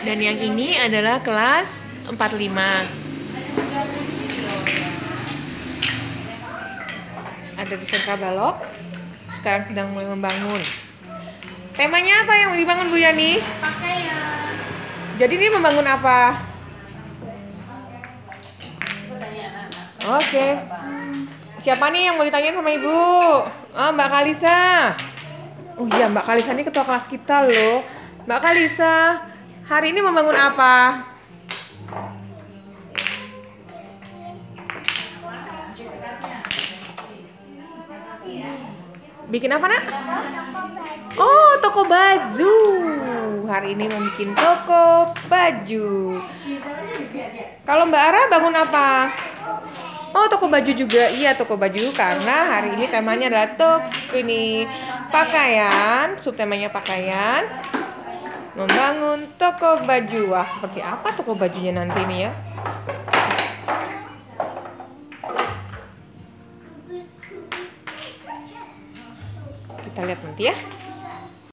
Dan yang ini adalah kelas 45. Ada di sentra balok. Sekarang sedang mulai membangun. Temanya apa yang dibangun Bu Yani? Pakaian. Jadi ini membangun apa? Oke. Siapa nih yang mau ditanyain sama Ibu? Ah, Mbak Kalisa. Oh iya, Mbak Kalisa ini ketua kelas kita loh. Mbak Kalisa, hari ini membangun apa? Bikin apa, Nak? Oh, toko baju. Hari ini bikin toko baju. Kalau Mbak Ara bangun apa? Oh, toko baju juga. Iya, toko baju karena hari ini temanya adalah toko ini pakaian, subtemanya pakaian. Membangun toko baju. Wah, seperti apa toko bajunya nanti nih ya? Kita lihat nanti ya.